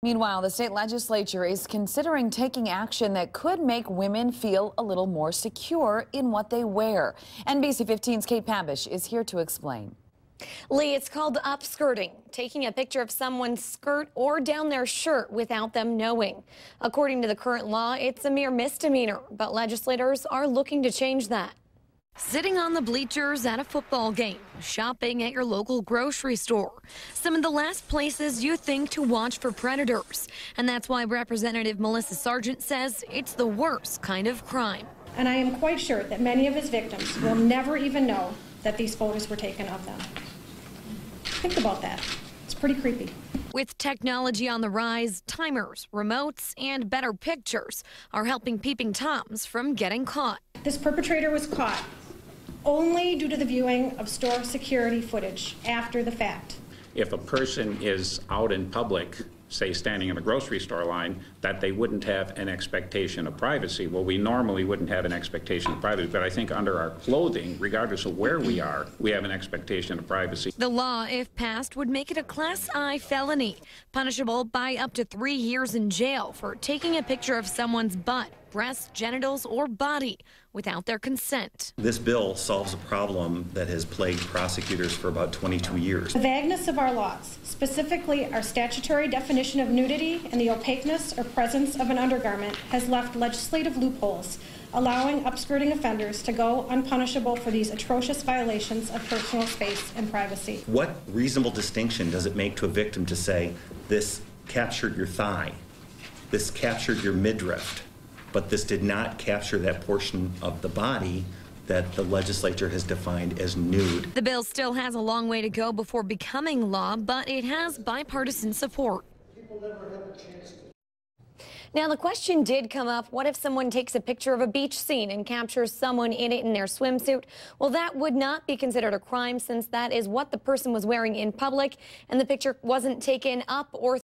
Meanwhile, the state legislature is considering taking action that could make women feel a little more secure in what they wear. NBC 15's Kate Pabish is here to explain. Lee, it's called upskirting, taking a picture of someone's skirt or down their shirt without them knowing. According to the current law, it's a mere misdemeanor, but legislators are looking to change that. Sitting on the bleachers at a football game, shopping at your local grocery store. Some of the last places you think to watch for predators. And that's why Representative Melissa Sargent says it's the worst kind of crime. And I am quite sure that many of his victims will never even know that these photos were taken of them. Think about that. It's pretty creepy. With technology on the rise, timers, remotes, and better pictures are helping peeping toms from getting caught. This perpetrator was caught only due to the viewing of store security footage after the fact. If a person is out in public say, standing in a grocery store line, that they wouldn't have an expectation of privacy. Well, we normally wouldn't have an expectation of privacy, but I think under our clothing, regardless of where we are, we have an expectation of privacy. The law, if passed, would make it a Class I felony, punishable by up to three years in jail for taking a picture of someone's butt, breasts, genitals, or body without their consent. This bill solves a problem that has plagued prosecutors for about 22 years. The vagueness of our laws, specifically our statutory definition definition of nudity and the opaqueness or presence of an undergarment has left legislative loopholes, allowing upskirting offenders to go unpunishable for these atrocious violations of personal space and privacy. What reasonable distinction does it make to a victim to say, this captured your thigh, this captured your midriff, but this did not capture that portion of the body that the legislature has defined as nude. The bill still has a long way to go before becoming law, but it has bipartisan support never had the chance to. Now, the question did come up what if someone takes a picture of a beach scene and captures someone in it in their swimsuit? Well, that would not be considered a crime since that is what the person was wearing in public and the picture wasn't taken up or